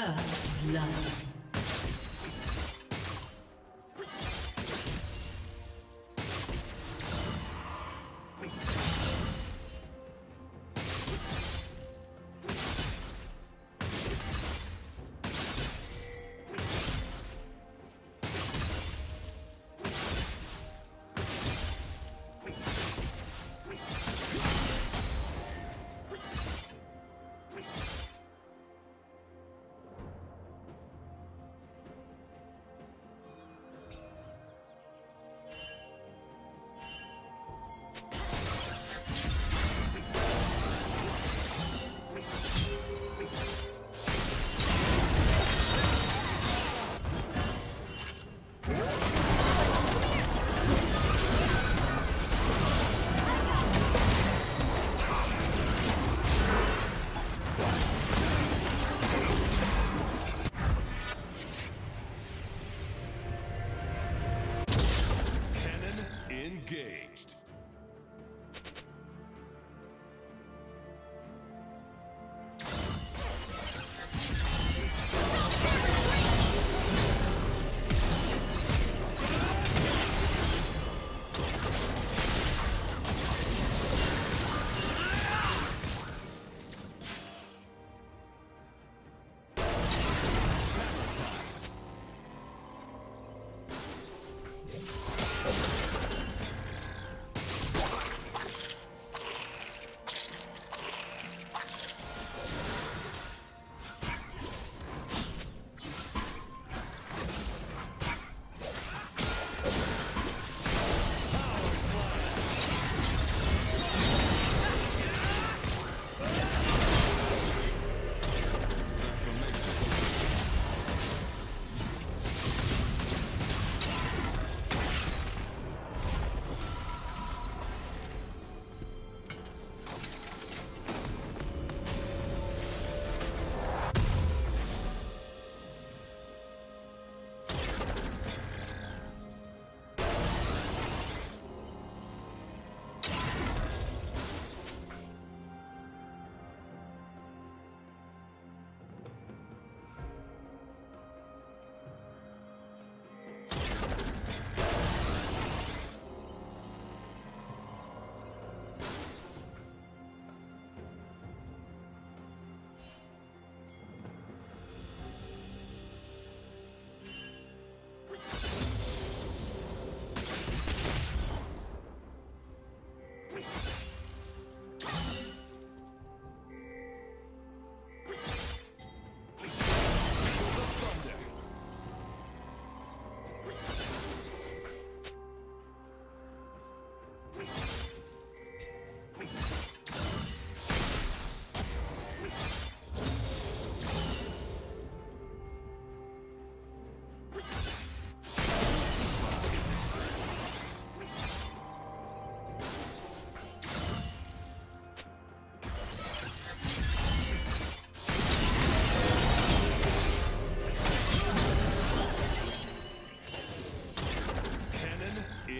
First blood.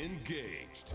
Engaged.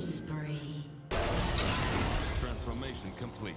Spree. Transformation complete.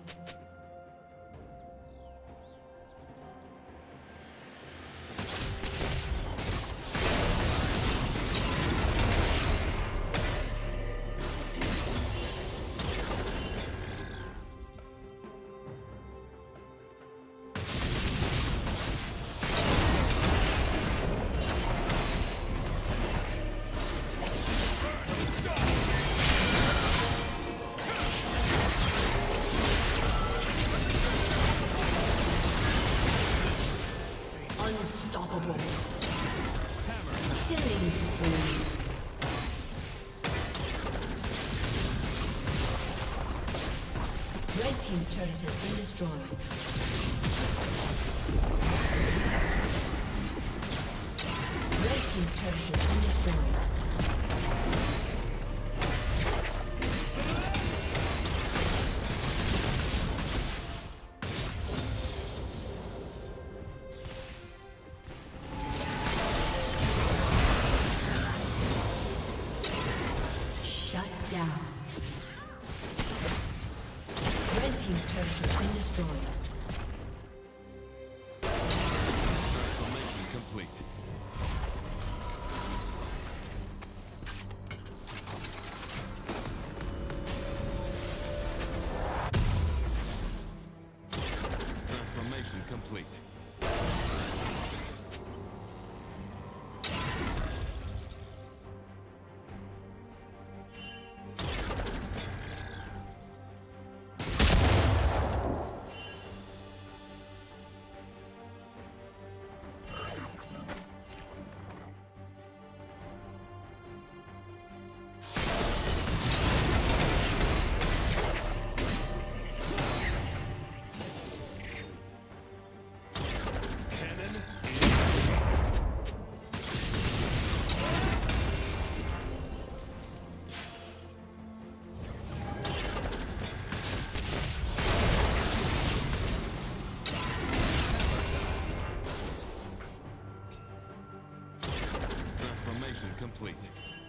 Complete.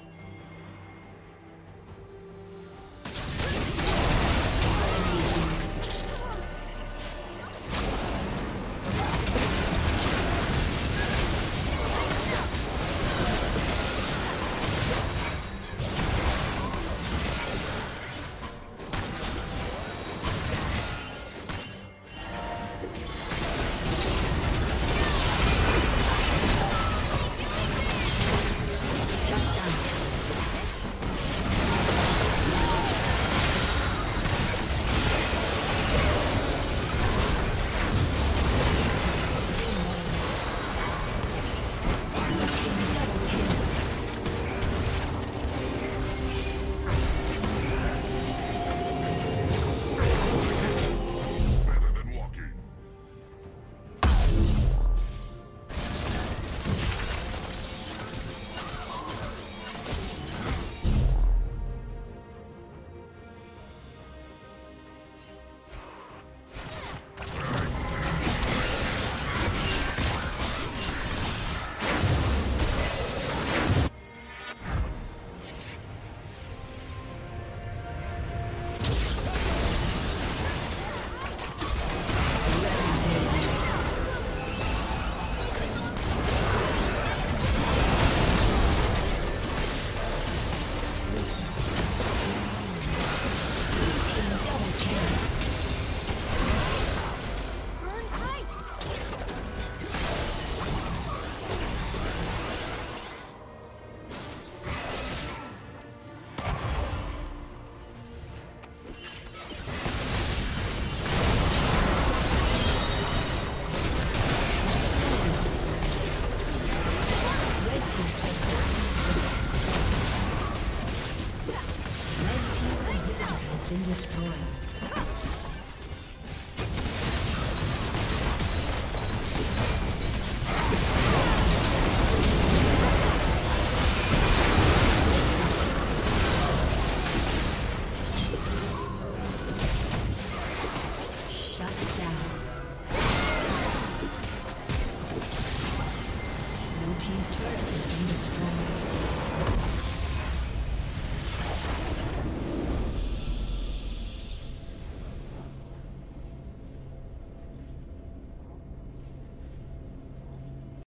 Been destroyed.